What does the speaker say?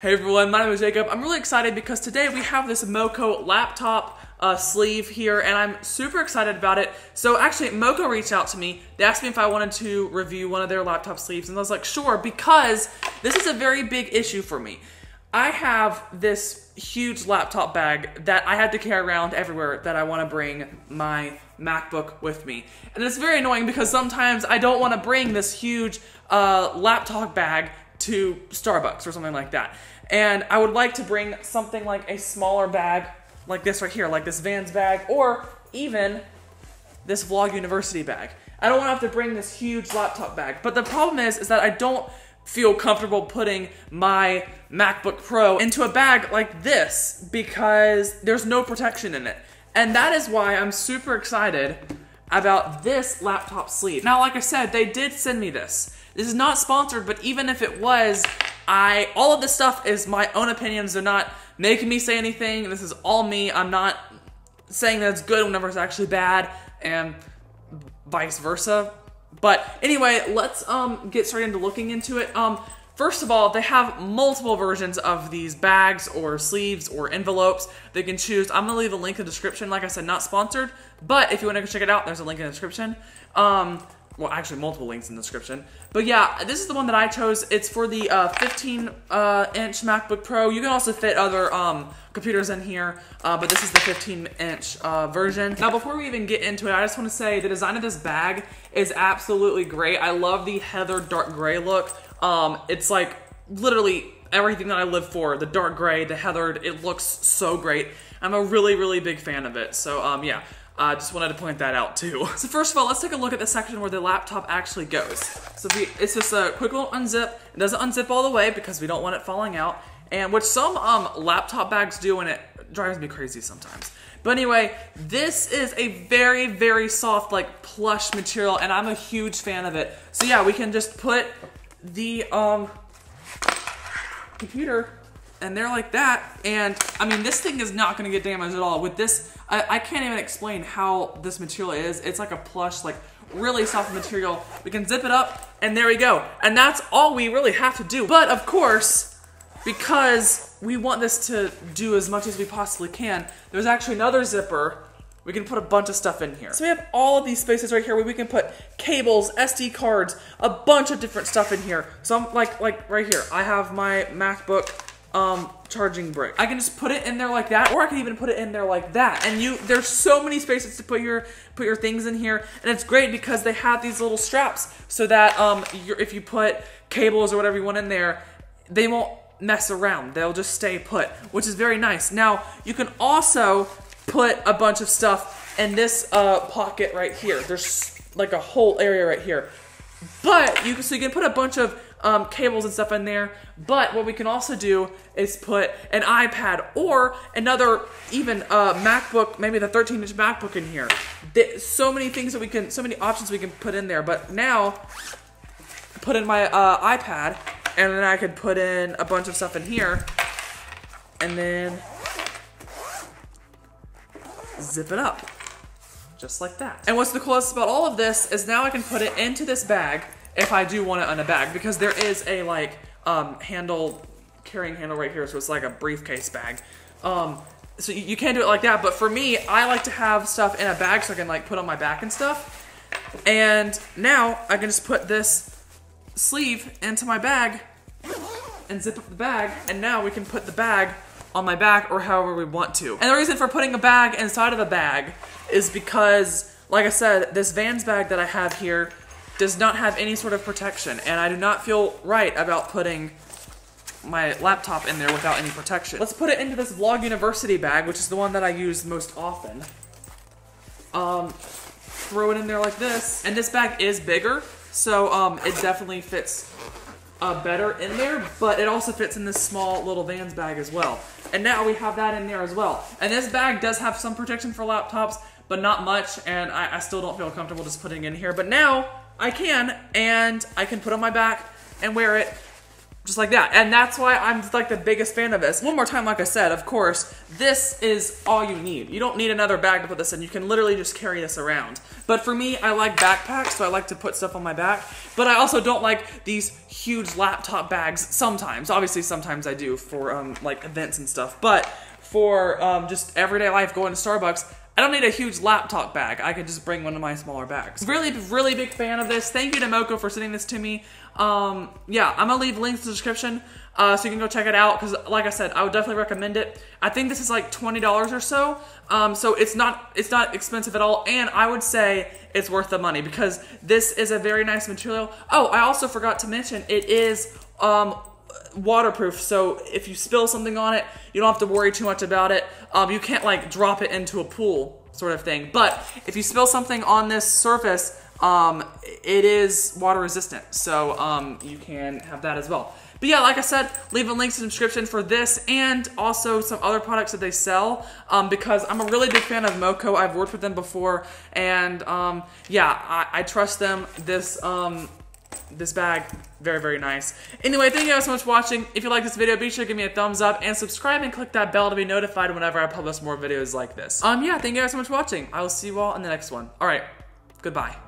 Hey everyone, my name is Jacob. I'm really excited because today we have this MoKo laptop uh, sleeve here and I'm super excited about it. So actually, MoKo reached out to me. They asked me if I wanted to review one of their laptop sleeves and I was like, sure, because this is a very big issue for me. I have this huge laptop bag that I had to carry around everywhere that I want to bring my MacBook with me. And it's very annoying because sometimes I don't want to bring this huge uh, laptop bag to Starbucks or something like that. And I would like to bring something like a smaller bag, like this right here, like this Vans bag, or even this Vlog University bag. I don't want to have to bring this huge laptop bag. But the problem is, is that I don't feel comfortable putting my MacBook Pro into a bag like this because there's no protection in it. And that is why I'm super excited about this laptop sleeve. Now, like I said, they did send me this. This is not sponsored, but even if it was, I all of this stuff is my own opinions. They're not making me say anything. This is all me. I'm not saying that it's good whenever it's actually bad, and vice versa. But anyway, let's um get straight into looking into it. Um, First of all, they have multiple versions of these bags or sleeves or envelopes they can choose. I'm gonna leave a link in the description. Like I said, not sponsored, but if you wanna go check it out, there's a link in the description. Um, well, actually multiple links in the description. But yeah, this is the one that I chose. It's for the uh, 15 uh, inch MacBook Pro. You can also fit other um, computers in here, uh, but this is the 15 inch uh, version. Now, before we even get into it, I just want to say the design of this bag is absolutely great. I love the heather dark gray look. Um, it's like literally everything that I live for. The dark gray, the heathered, it looks so great. I'm a really, really big fan of it. So um, yeah, I uh, just wanted to point that out too. So first of all, let's take a look at the section where the laptop actually goes. So we, it's just a quick little unzip. It doesn't unzip all the way because we don't want it falling out. And which some um, laptop bags do and it drives me crazy sometimes. But anyway, this is a very, very soft, like plush material, and I'm a huge fan of it. So yeah, we can just put the um, computer and they're like that. And I mean, this thing is not gonna get damaged at all. With this, I, I, can't even explain how this material is. It's like a plush, like really soft material. We can zip it up and there we go. And that's all we really have to do. But of course, because we want this to do as much as we possibly can, there's actually another zipper we can put a bunch of stuff in here. So we have all of these spaces right here where we can put cables, SD cards, a bunch of different stuff in here. So I'm like, like right here, I have my MacBook um, charging brick. I can just put it in there like that, or I can even put it in there like that. And you, there's so many spaces to put your put your things in here, and it's great because they have these little straps so that um, if you put cables or whatever you want in there, they won't mess around. They'll just stay put, which is very nice. Now you can also put a bunch of stuff in this uh, pocket right here. There's like a whole area right here. But you so you can put a bunch of um, cables and stuff in there. But what we can also do is put an iPad or another even uh, MacBook, maybe the 13 inch MacBook in here. so many things that we can, so many options we can put in there. But now, put in my uh, iPad, and then I could put in a bunch of stuff in here, and then zip it up. Just like that. And what's the coolest about all of this is now I can put it into this bag if I do want it in a bag because there is a like um, handle, carrying handle right here, so it's like a briefcase bag. Um, so you, you can't do it like that, but for me, I like to have stuff in a bag so I can like put on my back and stuff. And now I can just put this sleeve into my bag and zip up the bag, and now we can put the bag on my back or however we want to. And the reason for putting a bag inside of a bag is because, like I said, this Vans bag that I have here does not have any sort of protection, and I do not feel right about putting my laptop in there without any protection. Let's put it into this Vlog University bag, which is the one that I use most often. Um, throw it in there like this. And this bag is bigger, so um, it definitely fits uh, better in there, but it also fits in this small little Vans bag as well. And now we have that in there as well. And this bag does have some protection for laptops, but not much, and I, I still don't feel comfortable just putting in here. But now I can, and I can put on my back and wear it just like that. And that's why I'm like the biggest fan of this. One more time, like I said, of course, this is all you need. You don't need another bag to put this in. You can literally just carry this around. But for me, I like backpacks, so I like to put stuff on my back. But I also don't like these huge laptop bags sometimes. Obviously, sometimes I do for um, like events and stuff. But for um, just everyday life, going to Starbucks, I don't need a huge laptop bag. I could just bring one of my smaller bags. Really, really big fan of this. Thank you to MoKo for sending this to me. Um, yeah, I'm gonna leave links in the description uh, so you can go check it out. Because, like I said, I would definitely recommend it. I think this is like twenty dollars or so. Um, so it's not it's not expensive at all, and I would say it's worth the money because this is a very nice material. Oh, I also forgot to mention it is um, waterproof so if you spill something on it you don't have to worry too much about it um, you can't like drop it into a pool sort of thing but if you spill something on this surface um, it is water resistant so um, you can have that as well but yeah, like I said, leave a link in the description for this and also some other products that they sell um, because I'm a really big fan of MoKo. I've worked with them before and um, yeah, I, I, trust them. This um, this bag, very, very nice. Anyway, thank you guys so much for watching. If you like this video, be sure to give me a thumbs up and subscribe and click that bell to be notified whenever I publish more videos like this. Um, yeah, thank you guys so much for watching. I will see you all in the next one. All right, goodbye.